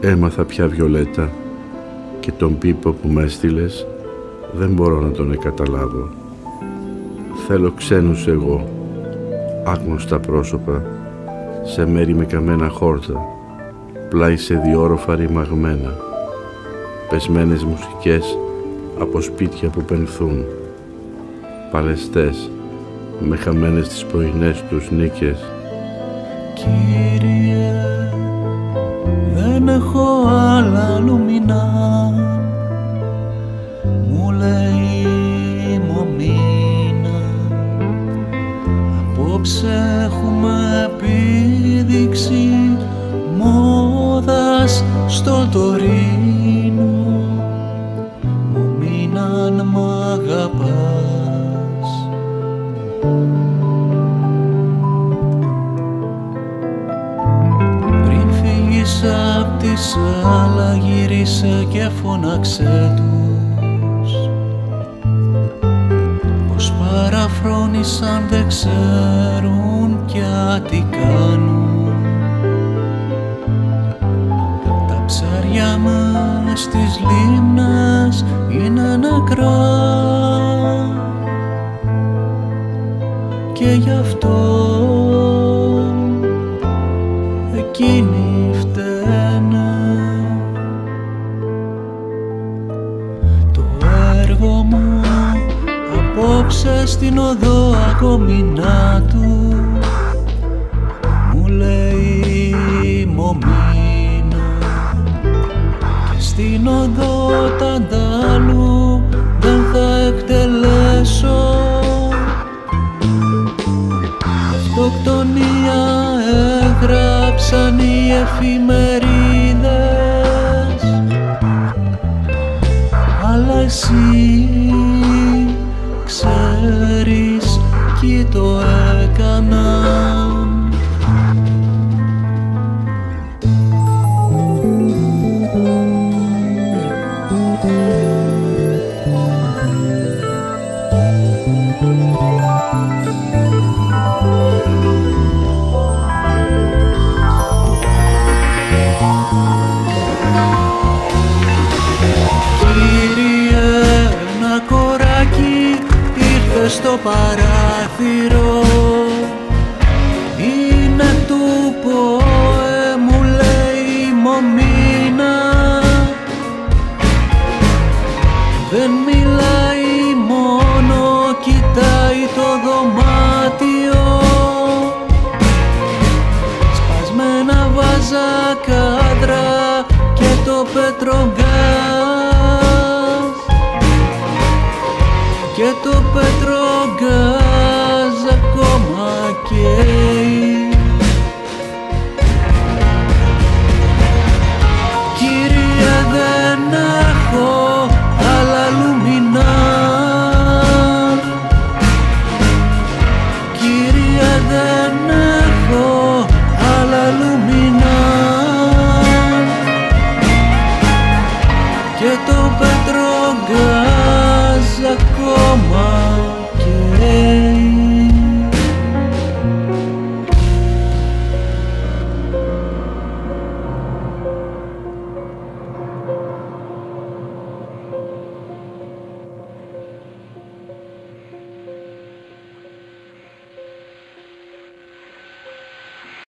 Έμαθα πια Βιολέτα και τον πίπο που με έστειλες δεν μπορώ να τον εκαταλάβω. Θέλω ξένους εγώ, άγνωστα πρόσωπα, σε μέρη με καμένα χόρτα, πλάι σε διόροφα ρημαγμένα, πεσμένες μουσικές από σπίτια που πενθούν, παλαιστές με χαμένες τις πρωινές τους νίκες. Κύριε, δεν έχω άλλα λουμινά μου λέει η μομίνα απόψε έχουμε επίδειξη στο Τωρίνο μομίνα αν μ' αγαπάς. Πριν φύγεις απ' τη σάλα γύρισε και φώναξε τους. Πως παραφρόνησαν δεν ξέρουν πια τι μας στις λίμνες είναι νεκρά και γι' αυτό εκείνοι φταίνε Το έργο μου απόψε στην οδό ακόμη του μου λέει στην οδό ταντάλου δεν θα εκτελέσω. Αυτοκτονία έγραψαν οι εφημερίδες Αλλά εσύ στο παράθυρο. Είναι του ΠΟΕ, μου λέει η μομίνα Δεν μιλάει μόνο, κοιτάει το δωμάτιο. Σπασμένα βάζα κάδρα και το πετρογκάζ και το αγκάζει ακόμα καίει Κύριε δεν έχω άλλα λουμινά. Κύριε δεν έχω άλλα λουμινά. Και το πετρογκάζ ακόμα